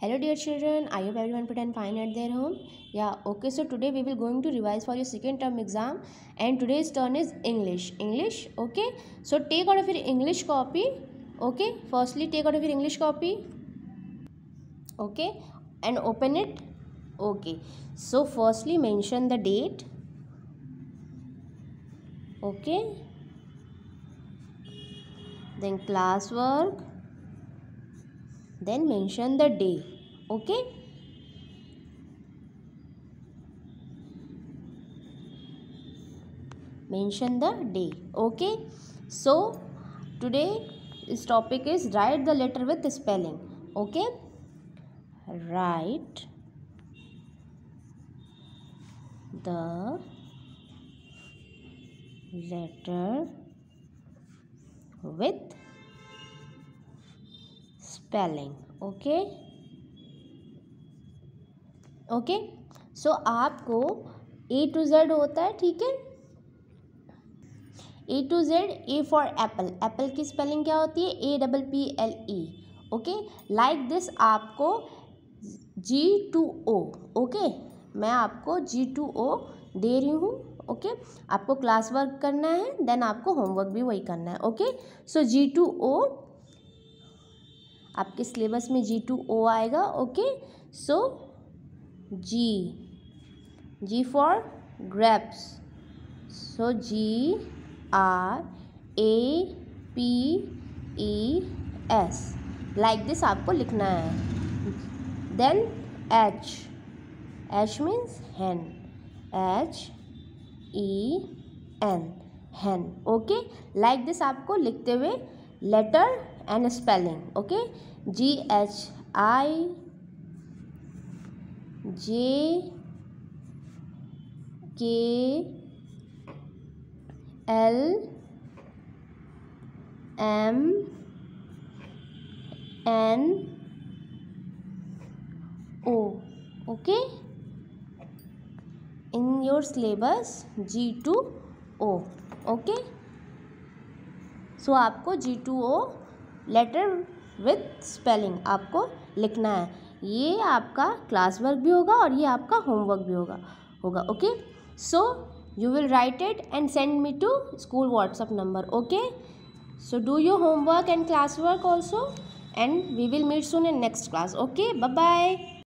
hello dear children. I hope everyone put and fine at their home. Yeah okay so today we will going to revise for your second term exam. And today's turn is english. English okay? So take out of your english copy okay? Firstly take out of your english copy okay? And open it okay? So firstly mention the date okay? Then class work then mention the day okay? Mention the day okay? So today this topic is write the letter with spelling okay? Write the letter with spelling okay okay so आपको A to Z होता है, ठीक है? A to Z A for apple apple की spelling क्या होती है? A double P L E okay like this आपको जी टू ओ ओके मैं आपको जी टू ओ दे रही हूँ ओके okay? आपको क्लास वर्क करना है देन आपको होमवर्क भी वही करना है ओके सो जी टू ओ आपके सिलेबस में जी टू ओ आएगा, okay? So G G for grapes so G R A P E S like this आपको लिखना है। Then H H means hen H E N hen okay? Like this आपको लिखते हुए letter and spelling okay G H I J K L M N O okay in your syllabus G to O okay so आपको G to O letter with spelling आपको लिखना है। ये आपका class work भी होगा और ये आपका होमवर्क भी होगा होगा okay so you will write it and send me to school WhatsApp number okay so do you homework and class work also and we will meet soon in next class okay bye